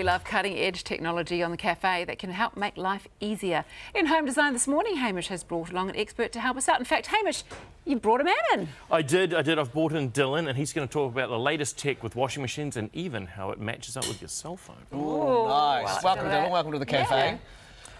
We love cutting edge technology on the cafe that can help make life easier. In home design this morning, Hamish has brought along an expert to help us out. In fact, Hamish, you brought a man in. I did, I did. I've brought in Dylan, and he's going to talk about the latest tech with washing machines and even how it matches up with your cell phone. Ooh, nice. Welcome. Dylan. Welcome to the cafe.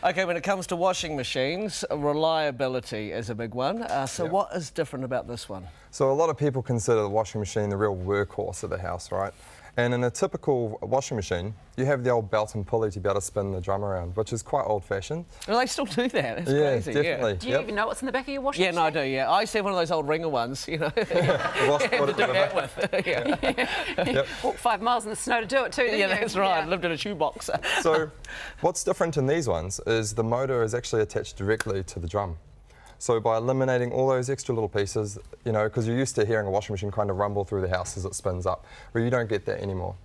Okay, when it comes to washing machines, reliability is a big one. Uh, so, Yeah. what is different about this one? So a lot of people consider the washing machine the real workhorse of the house, right? And in a typical washing machine, you have the old belt and pulley to be able to spin the drum around, which is quite old-fashioned. Well, they still do that. It's yeah, crazy. definitely. Do you Yep. even know what's in the back of your washing Yeah. yeah, no, I do. Yeah, I used to have one of those old wringer ones. You know, The wash- to do that with. yeah. Yep. Walked five miles in the snow to do it too, didn't yeah, you? that's right. Yeah. Lived in a shoebox. So what's different in these ones is the motor is actually attached directly to the drum. So by eliminating all those extra little pieces, you know, because you're used to hearing a washing machine kind of rumble through the house as it spins up, well, you don't get that anymore.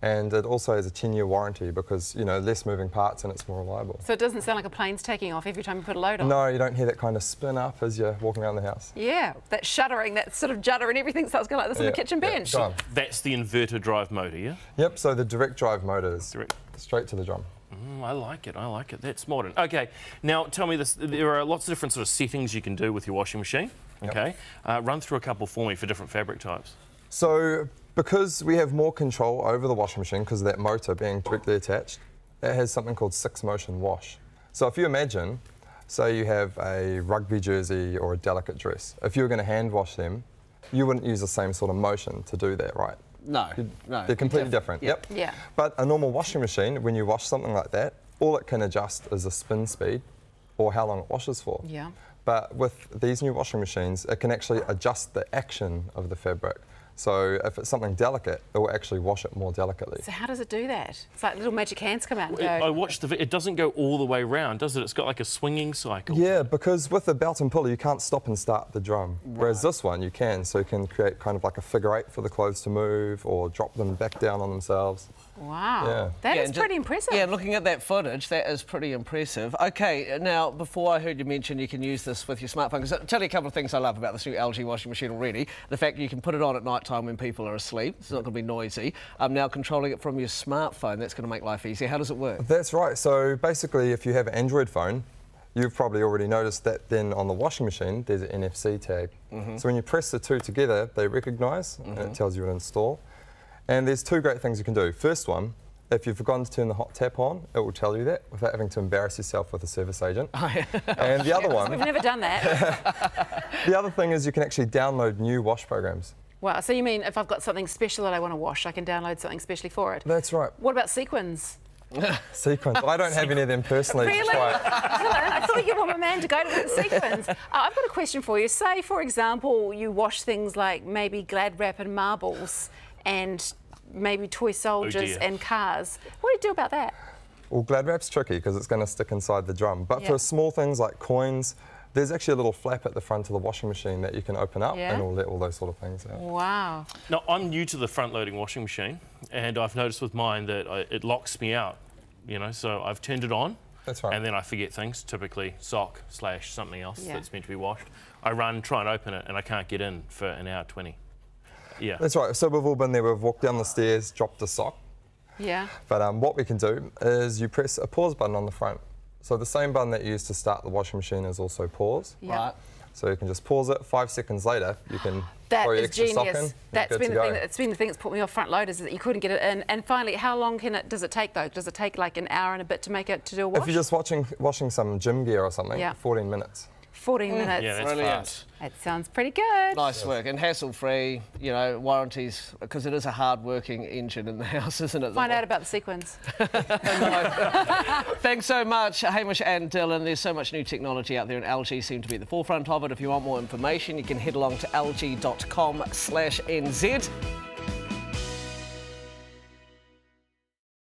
And it also has a 10-year warranty because, you know, less moving parts and it's more reliable. So it doesn't sound like a plane's taking off every time you put a load on. No, you don't hear that kind of spin up as you're walking around the house. Yeah, that shuddering, that sort of judder and everything starts going like this on the kitchen bench. go on. That's the inverter drive motor, yeah? Yep, so the direct drive motors Direct. straight to the drum. Mm, I like it, I like it. That's modern. Okay, now tell me this. There are lots of different sort of settings you can do with your washing machine. Yep. Okay, uh, run through a couple for me for different fabric types. So because we have more control over the washing machine because of that motor being directly attached, it has something called six motion wash. So if you imagine, say you have a rugby jersey or a delicate dress, if you were going to hand wash them, you wouldn't use the same sort of motion to do that, right? No, no. They're completely different. Yeah. Yep. Yeah. But a normal washing machine, when you wash something like that, all it can adjust is the spin speed or how long it washes for. Yeah. But with these new washing machines, it can actually adjust the action of the fabric. So if it's something delicate, it will actually wash it more delicately. So how does it do that? It's like little magic hands come out and It- I watched the. vi- It doesn't go all the way round, does it? It's got like a swinging cycle. Yeah, because with the belt and pulley, you can't stop and start the drum. Whereas this one, you can. So you can create kind of like a figure eight for the clothes to move or drop them back down on themselves. Wow, Yeah. that Yeah, is and pretty impressive. Yeah, looking at that footage, that is pretty impressive. Okay, now, before I heard you mention you can use this with your smartphone, because I'll tell you a couple of things I love about this new LG washing machine already. The fact you can put it on at night time when people are asleep, it's not going to be noisy. Um, now, controlling it from your smartphone, that's going to make life easier. How does it work? That's right. So basically, if you have an Android phone, you've probably already noticed that then on the washing machine, there's an NFC tag. So when you press the two together, they recognize and it tells you to install. And there's two great things you can do. First one, if you've forgotten to turn the hot tap on, it will tell you that without having to embarrass yourself with a service agent. and the other one... We've never done that. the other thing is you can actually download new wash programs. wow, so you mean if I've got something special that I want to wash, I can download something specially for it? That's right. What about sequins? sequins. I don't have any of them personally. Really? That's why- I thought you want my man to go to the sequins. Uh, I've got a question for you. Say, for example, you wash things like maybe Glad wrap and marbles and maybe toy oh, soldiers dear. and cars. What do you do about that? Well, Glad Wrap's tricky because it's going to stick inside the drum. But Yeah. for small things like coins, there's actually a little flap at the front of the washing machine that you can open up Yeah. and it'll let all those sort of things out. Wow. Now, I'm new to the front-loading washing machine, and I've noticed with mine that I, it locks me out. You know, so I've turned it on. That's right. And then I forget things, typically sock slash something else Yeah. that's meant to be washed. I run, try and open it, and I can't get in for an hour 20. Yeah. That's right. So we've all been there. We've walked down the stairs, dropped a sock. Yeah. But um, what we can do is you press a pause button on the front. So the same button that you use to start the washing machine is also pause. Yeah. Right. So you can just pause it. Five seconds later, you can That throw your is extra sock in. genius. and That's good been the go. thing. That's been the thing that's put me off front loaders is that you couldn't get it in. And finally, how long can it does it take though? Does it take like an hour and a bit to make it to do a wash? If you're just watching, washing some gym gear or something, Yeah. 14 minutes. 14 mm. minutes. Yeah, that's Brilliant. fast. that sounds pretty good. Nice work and hassle-free. You know, warranties because it is a hard-working engine in the house, isn't it? Find out about the sequins. Thanks so much, Hamish and Dylan. There's so much new technology out there, and LG seem to be at the forefront of it. If you want more information, you can head along to lg.com/nz.